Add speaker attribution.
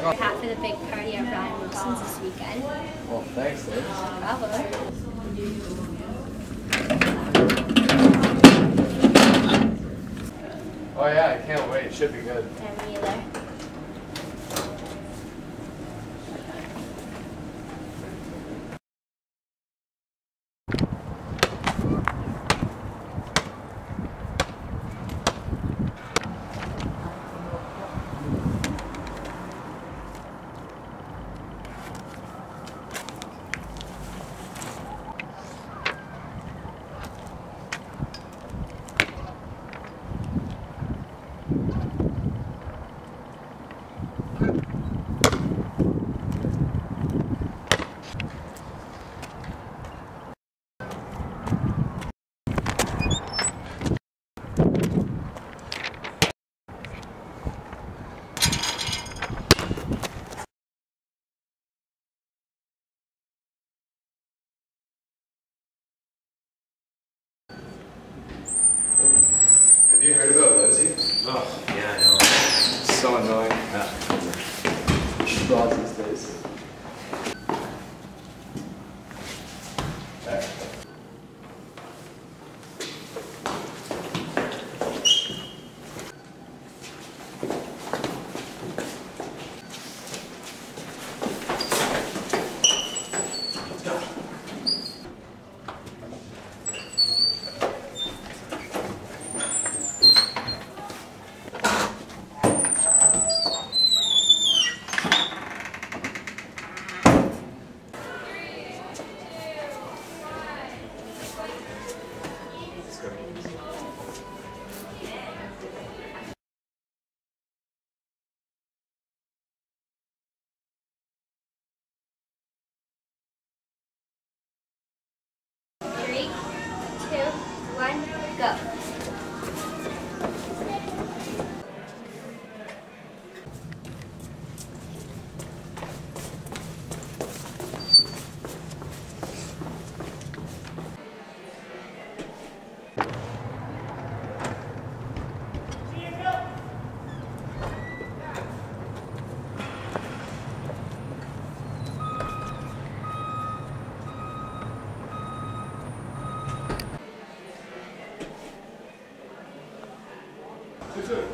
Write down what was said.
Speaker 1: half of the big party at Ryan Wilson's this weekend.
Speaker 2: Well, thanks, Liz.
Speaker 1: Bravo.
Speaker 2: Oh yeah, I can't wait. It should be good.
Speaker 1: Yeah, me either.
Speaker 3: Oh, yeah, I know.
Speaker 2: So annoying.
Speaker 3: Yeah.
Speaker 2: She these days. There.
Speaker 3: Go.
Speaker 1: Easter.